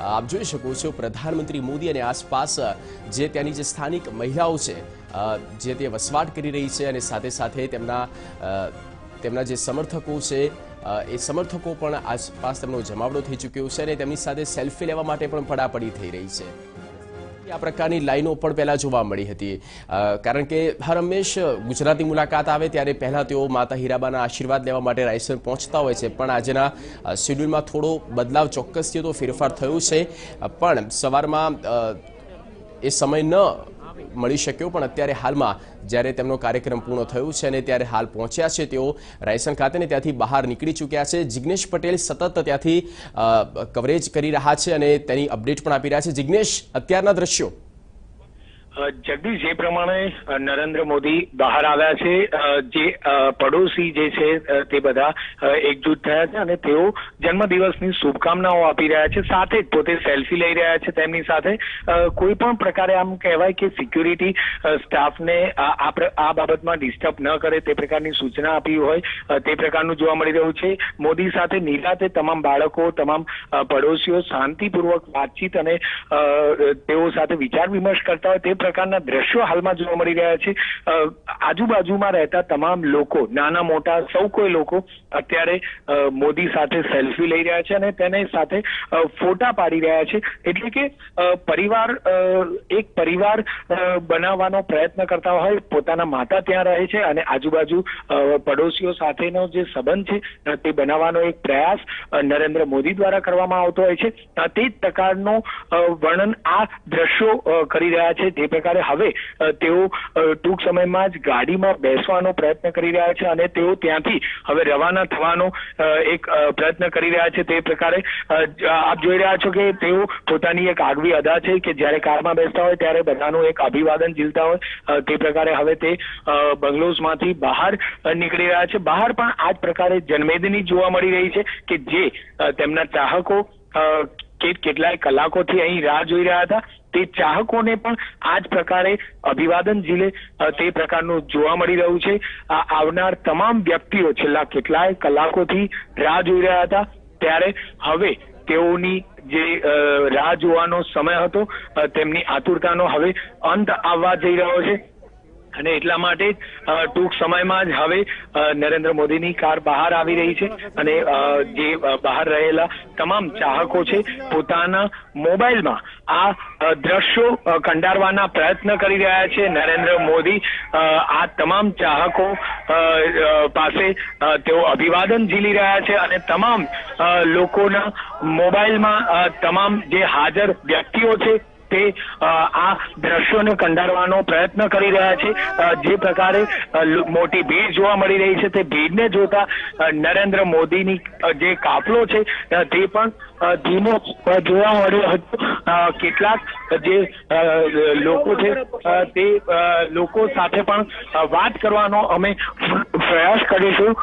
આપ જોઈ શકો છો પ્રધાનમંત્રી મોદી અને આસપાસ જે ત્યાંની જે સ્થાનિક મહિલાઓ છે જે તે વસવાટ કરી રહી છે અને સાથે સાથે તેમના તેમના જે સમર્થકો છે એ સમર્થકો પણ આસપાસ તેમનો જમાવડો થઈ ચૂક્યો છે અને તેમની સાથે સેલ્ફી લેવા માટે પણ પડાપડી થઈ રહી છે. આ પ્રકારની લાઈનો પણ પહેલા જોવા મળી હતી. કારણ કે હર હંમેશ ગુજરાતની મુલાકાત આવે ત્યારે પહેલાં તેઓ માતા હીરાબાના આશીર્વાદ લેવા માટે રાયસર પહોંચતા હોય છે. પણ આજના શેડ્યુલમાં થોડો બદલાવ ચોક્કસથી તો ફેરફાર થયો છે. પણ સવારમાં એ સમય ન મળી શક્યો, પણ અત્યારે હાલમાં જ્યારે તેમનો કાર્યક્રમ પૂર્ણ થયો છે અને ત્યારે હાલ પહોંચ્યા છે, તેઓ રાયસન ખાતે ને ત્યાંથી બહાર નીકળી ચૂક્યા છે. જિગ્નેશ પટેલ સતત ત્યાંથી કવરેજ કરી રહ્યા છે અને તેની અપડેટ પણ આપી રહ્યા છે. જિગ્નેશ, અત્યારના દ્રશ્યો. જગદીશ, જે પ્રમાણે નરેન્દ્ર મોદી બહાર આવ્યા છે જે પડોશી જે છે તે બધા એકજૂથ થયા છે અને તેઓ જન્મદિવસની શુભકામનાઓ આપી રહ્યા છે, સાથે જ પોતે સેલ્ફી લઈ રહ્યા છે તેમની સાથે. કોઈ પણ પ્રકારે આમ કહેવાય કે સિક્યુરિટી સ્ટાફને આ બાબતમાં ડિસ્ટર્બ ન કરે તે પ્રકારની સૂચના આપી હોય તે પ્રકારનું જોવા મળી રહ્યું છે. મોદી સાથે નિરાતે તમામ બાળકો, તમામ પડોશીઓ શાંતિપૂર્વક વાતચીત અને તેઓ સાથે વિચાર વિમર્શ કરતા હોય તે પ્રકારના દ્રશ્યો હાલમાં જોવા મળી રહ્યા છે. અ, આજુબાજુમાં રહેતા તમામ લોકો નાના મોટા સૌ કોઈ લોકો અત્યારે અ, મોદી સાથે સેલ્ફી લઈ રહ્યા છે અને તેને સાથે અ, ફોટા પાડી રહ્યા છે. એટલે કે અ, પરિવાર અ, એક પરિવાર અ, બનાવવાનો પ્રયત્ન કરતા હોય પોતાના માતા ત્યાં રહે છે અને આજુબાજુ અ, પડોશીઓ સાથેનો જે સંબંધ છે અ, તે બનાવવાનો એક પ્રયાસ અ, નરેન્દ્ર મોદી દ્વારા કરવામાં આવતો હોય છે. અ, તે જ પ્રકારનો અ, વર્ણન આ દ્રશ્યો અ, કરી રહ્યા છે તે પ્રકારે હવે અ, તેઓ અ, ટૂંક સમયમાં જ ગાડીમાં બેસવાનો પ્રયત્ન કરી રહ્યા છે અને તેઓ ત્યાંથી હવે રવાના થવાનો અ, એક અ, પ્રયત્ન કરી રહ્યા છે તે પ્રકારે. અ, જ- આપ જોઈ રહ્યા છો કે તેઓ પોતાની એક આગવી અદા છે કે જ્યારે કારમાં બેસતા હોય ત્યારે બધાનું એક અભિવાદન ઝીલતા હોય અ, તે પ્રકારે હવે તે બંગલોઝમાંથી બહાર અ, નીકળી રહ્યા છે. બહાર પણ આ જ પ્રકારે જનમેદની જોવા મળી રહી છે કે જે અ, તેમના ચાહકો અ, કે કેટલાય કલાકોથી અહીં રાહ જોઈ રહ્યા હતા. તે ચાહકોને પણ આ જ પ્રકારે અભિવાદન ઝીલે તે પ્રકારનું જોવા મળી રહ્યું છે. આવનાર તમામ વ્યક્તિઓ છેલ્લા કેટલાય કલાકોથી રાહ જોઈ રહ્યા હતા. ત્યારે હવે તેઓની જે રાહ જોવાનો સમય હતો તેમની આતુરતાનો હવે અંત આવવા જઈ રહ્યો છે. અને એટલા માટે ટૂંક સમયમાં જ હવે નરેન્દ્ર મોદીની કાર બહાર આવી રહી છે અને જે બહાર રહેલા તમામ ચાહકો છે પોતાના મોબાઈલમાં આ દ્રશ્યો કંડારવાના પ્રયત્ન કરી રહ્યા છે નરેન્દ્ર મોદી. આ તમામ ચાહકો પાસે તેઓ અભિવાદન ઝીલી રહ્યા છે અને તમામ લોકોના મોબાઈલમાં તમામ જે હાજર વ્યક્તિઓ છે તે આ દ્રશ્યોને કંડારવાનો પ્રયત્ન કરી રહ્યા છે. જે પ્રકારે મોટી ભીડ જોવા મળી રહી છે, તે ભીડને જોતા નરેન્દ્ર મોદીની જે કાફલો છે તે પણ ધીમો જોવા મળ્યો હતો. કેટલાક જે લોકો છે તે લોકો સાથે પણ વાત કરવાનો અમે પ્રયાસ કરીશું.